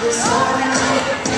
This song